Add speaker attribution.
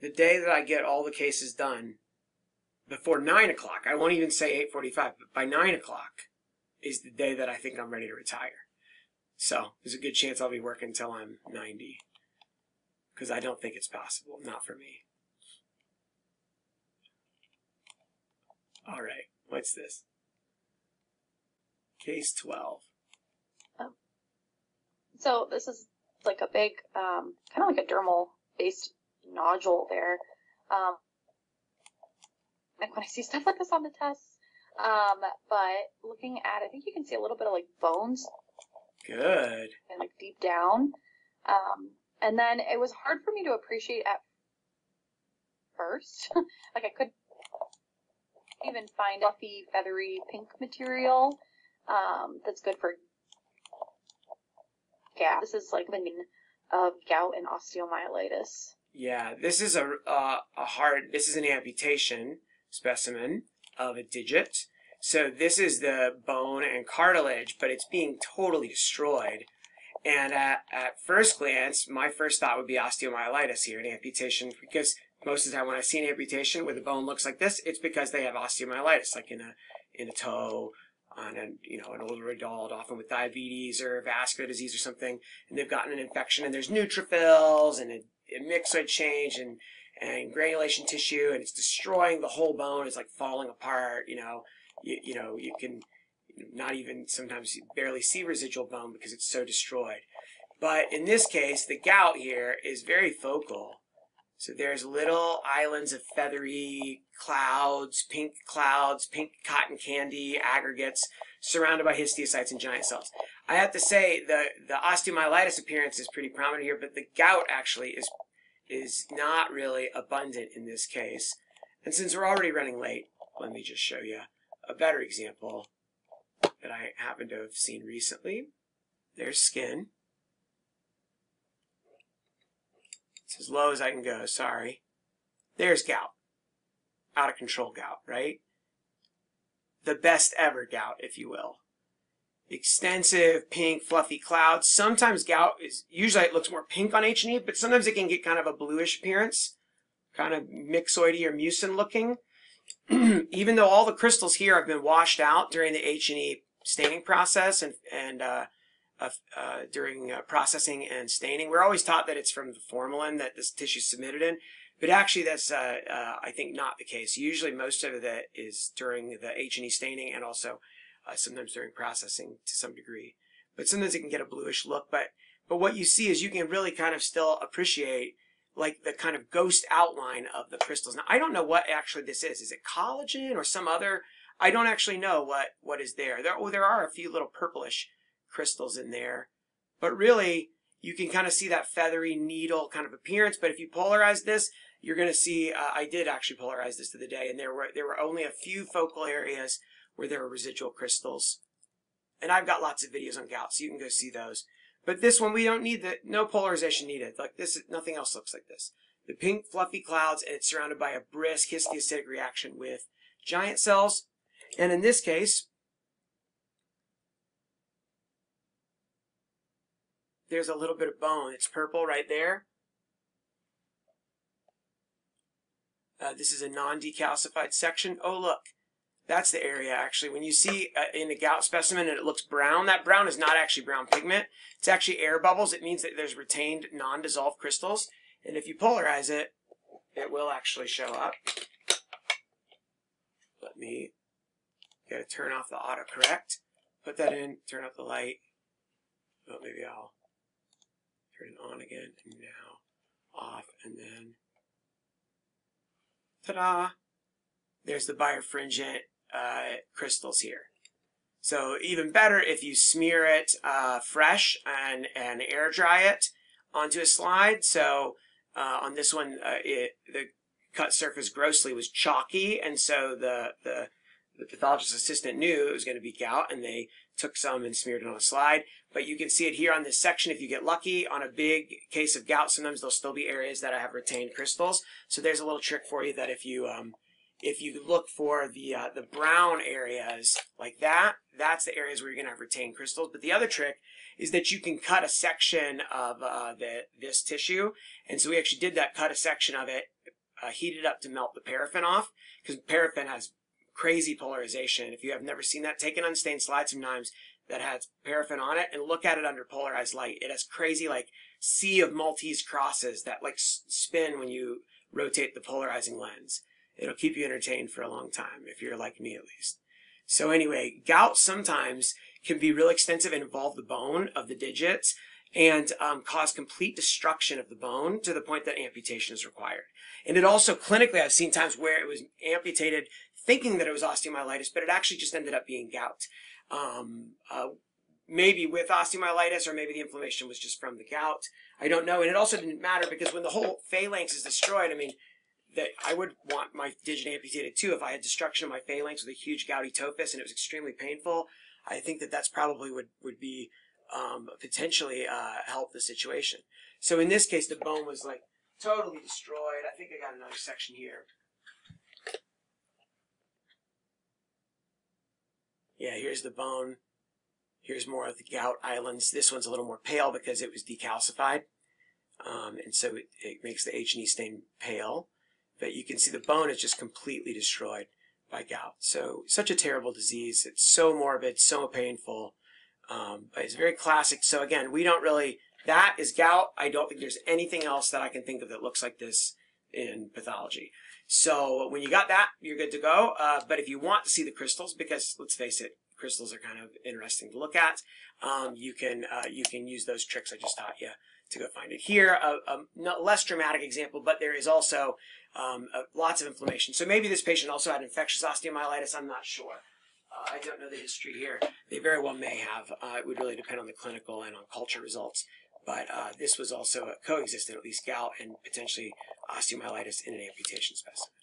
Speaker 1: the day that I get all the cases done before nine o'clock, I won't even say eight forty-five, but by nine o'clock is the day that I think I'm ready to retire. So there's a good chance I'll be working until I'm ninety, because I don't think it's possible. Not for me. All right, what's this? Case twelve. Oh.
Speaker 2: So this is like a big, um, kind of like a dermal based nodule there. Um, like when I see stuff like this on the tests. Um, but looking at, I think you can see a little bit of like bones
Speaker 1: Good.
Speaker 2: and like deep down. Um, and then it was hard for me to appreciate at first. like I could even find fluffy, feathery pink material um, that's good for gout. This is like the mean of gout and osteomyelitis.
Speaker 1: Yeah, this is a uh, a hard. This is an amputation specimen of a digit. So this is the bone and cartilage, but it's being totally destroyed. And at, at first glance, my first thought would be osteomyelitis here, an amputation, because most of the time when I see an amputation where the bone looks like this, it's because they have osteomyelitis, like in a in a toe, on a you know an older adult, often with diabetes or vascular disease or something, and they've gotten an infection, and there's neutrophils and myxoid change and and granulation tissue, and it's destroying the whole bone. It's like falling apart. You know, you, you know you can not even sometimes barely see residual bone because it's so destroyed. But in this case, the gout here is very focal. So there's little islands of feathery clouds, pink clouds, pink cotton candy aggregates surrounded by histiocytes and giant cells. I have to say the the osteomyelitis appearance is pretty prominent here, but the gout actually is is not really abundant in this case. And since we're already running late, let me just show you a better example that I happen to have seen recently. There's skin. It's as low as I can go, sorry. There's gout. Out of control gout, right? The best ever gout, if you will. Extensive pink fluffy clouds. Sometimes gout is, usually it looks more pink on H&E, but sometimes it can get kind of a bluish appearance. Kind of myxoidy or mucin looking. Even though all the crystals here have been washed out during the H&E staining process and, and uh, uh, uh, during uh, processing and staining. We're always taught that it's from the formalin that this tissue submitted in, but actually that's uh, uh, I think not the case. Usually most of that is during the H and E staining and also uh, sometimes during processing to some degree. But sometimes it can get a bluish look. But but what you see is you can really kind of still appreciate like the kind of ghost outline of the crystals. Now I don't know what actually this is. Is it collagen or some other? I don't actually know what what is there. There oh, there are a few little purplish crystals in there. But really, you can kind of see that feathery needle kind of appearance. But if you polarize this, you're going to see, uh, I did actually polarize this to the day, and there were, there were only a few focal areas where there were residual crystals. And I've got lots of videos on gout, so you can go see those. But this one, we don't need the, no polarization needed. Like this, nothing else looks like this. The pink fluffy clouds, and it's surrounded by a brisk histiocytic reaction with giant cells. And in this case, there's a little bit of bone. It's purple right there. Uh, this is a non-decalcified section. Oh, look. That's the area, actually. When you see uh, in a gout specimen and it looks brown, that brown is not actually brown pigment. It's actually air bubbles. It means that there's retained non-dissolved crystals. And if you polarize it, it will actually show up. Let me gotta turn off the autocorrect. Put that in, turn up the light. Oh, maybe I'll turn it on again, and now off, and then ta-da! There's the birefringent uh, crystals here. So even better if you smear it uh, fresh and, and air dry it onto a slide. So uh, on this one, uh, it, the cut surface grossly was chalky, and so the, the the pathologist assistant knew it was going to be gout, and they took some and smeared it on a slide. But you can see it here on this section if you get lucky. On a big case of gout, sometimes there'll still be areas that I have retained crystals. So there's a little trick for you that if you um, if you look for the uh, the brown areas like that, that's the areas where you're going to have retained crystals. But the other trick is that you can cut a section of uh, the this tissue, and so we actually did that, cut a section of it, uh, heat it up to melt the paraffin off, because paraffin has crazy polarization. If you have never seen that, take an unstained slide sometimes that has paraffin on it and look at it under polarized light. It has crazy like sea of Maltese crosses that like spin when you rotate the polarizing lens. It'll keep you entertained for a long time, if you're like me at least. So anyway, gout sometimes can be real extensive and involve the bone of the digits and um, cause complete destruction of the bone to the point that amputation is required. And it also clinically, I've seen times where it was amputated thinking that it was osteomyelitis, but it actually just ended up being gout. Um, uh, maybe with osteomyelitis or maybe the inflammation was just from the gout. I don't know. And it also didn't matter because when the whole phalanx is destroyed, I mean, that I would want my digit amputated too if I had destruction of my phalanx with a huge gouty tophus and it was extremely painful. I think that that's probably would would be um, potentially uh, help the situation. So in this case, the bone was like totally destroyed. I think I got another section here. Yeah, here's the bone. Here's more of the gout islands. This one's a little more pale because it was decalcified. Um, and so it, it makes the H&E stain pale. But you can see the bone is just completely destroyed by gout. So such a terrible disease. It's so morbid, so painful. Um, but it's very classic. So again, we don't really, that is gout. I don't think there's anything else that I can think of that looks like this in pathology. So when you got that, you're good to go. Uh, but if you want to see the crystals, because let's face it, crystals are kind of interesting to look at, um, you can uh, you can use those tricks I just taught you to go find it. Here, a, a less dramatic example, but there is also um, uh, lots of inflammation. So maybe this patient also had infectious osteomyelitis. I'm not sure. Uh, I don't know the history here. They very well may have. Uh, it would really depend on the clinical and on culture results. But uh, this was also a coexistent, at least gout and potentially osteomyelitis in an amputation specimen.